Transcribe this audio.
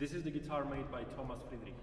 This is the guitar made by Thomas Friedrich.